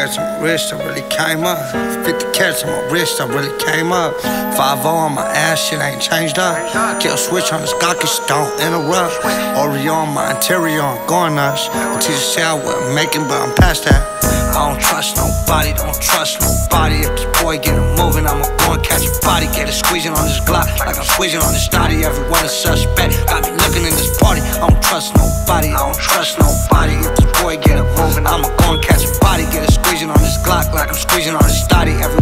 carats on my wrist, I really came up. 50 carats on my wrist, I really came up. 5 on my ass, shit ain't changed up. Kill switch on this Glock, just don't interrupt. Oreo on my interior, I'm going nuts. The teacher say I wasn't making, but I'm past that. I don't trust nobody, don't trust nobody. If this boy get it moving, I'ma go and catch a body. Get it squeezing on this Glock, like I'm squeezing on this Dottie. Everyone is suspect, got me looking in this party. I don't trust nobody, I don't trust nobody. If this boy get it moving, I'ma like I'm squeezing on this Dottie. Everyone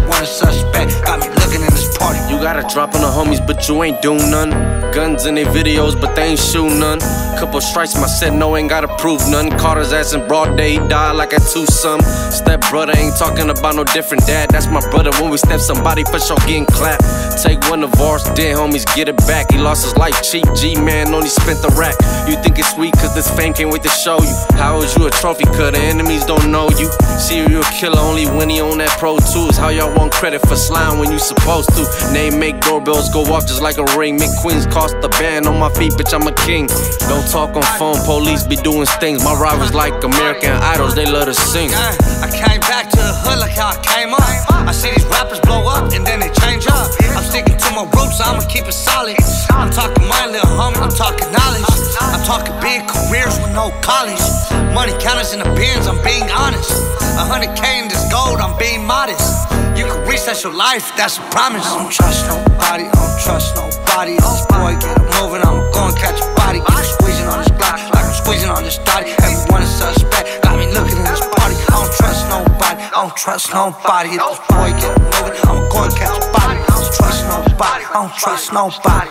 drop on the homies, but you ain't do none. Guns in their videos, but they ain't shoot none. Couple strikes, my set, no, ain't gotta prove none. Caught his ass in broad day, he died like a two some. Step brother ain't talking about no different dad. That's my brother. When we step somebody for sure getting clapped. Take one of ours, dead homies, get it back. He lost his life cheap, G man, only spent the rack. You think it's sweet, cause this fame can't wait to show you. How is you a trophy cutter? Enemies don't know you. Serial killer only when he on that Pro Tools. How y'all want credit for slime when you supposed to? Name make doorbells go off just like a ring. McQueens cost the band on my feet, bitch, I'm a king. Don't talk on phone, police be doing stings. My rivals like American idols, they love to sing. I came back to the hood like how I came up. I see these rappers blow up and then they change up. I'm sticking to my roots, I'ma keep it solid. I'm talking my little homie, I'm talking knowledge. I'm talking big careers with no college. Money counters in the bins, I'm being honest. A hundred K in this gold, I'm being modest. You can reset your life, that's a promise. I don't trust nobody, I don't trust nobody. This boy get it moving, I'ma go and catch a body. It squeezing on this block, like I'm squeezing on this dotty. Everyone is suspect, got me looking in this party. I don't trust nobody, I don't trust nobody. If this boy get it moving, I'ma go and catch a body. I don't trust nobody, I don't trust nobody.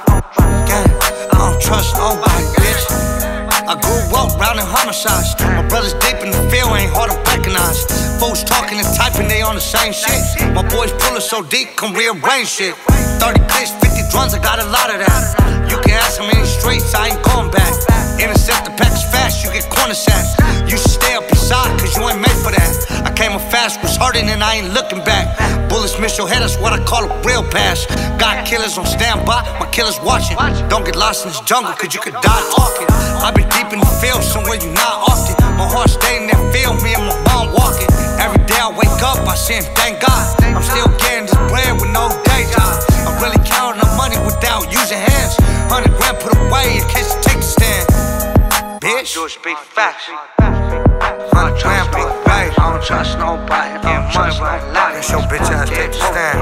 Gang, I don't trust nobody, bitch. I grew up round in homicides. My brothers deep in the field ain't hard to recognize. Talking and typing, they on the same shit. My boys pulling so deep, can rearrange shit. 30 clips, 50 drums, I got a lot of that. You can ask in the streets, I ain't going back. Intercept the package fast, you get corner sacks. You should stay up inside, cause you ain't made for that. I came up fast, was hurting, and I ain't looking back. Bullets miss your head, that's what I call a real pass. Got killers on standby, my killers watching. Don't get lost in this jungle, cause you could die talking. I've been deep in the field, somewhere you not wake up, I say, thank God. I'm still getting this bread with no day job. I'm really counting the money without using hands. 100 grand put away in case you take a stand. Bitch, you speak facts. 100 grand put away. I don't trust nobody. Money when I lie. It's your bitch ass take a stand.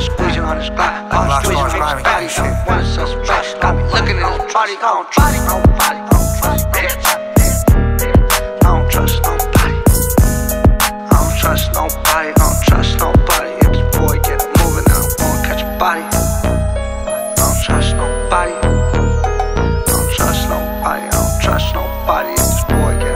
Squeezing on this block. I'm squeezing on this block. Got me looking at this party. I don't trust nobody. Boy.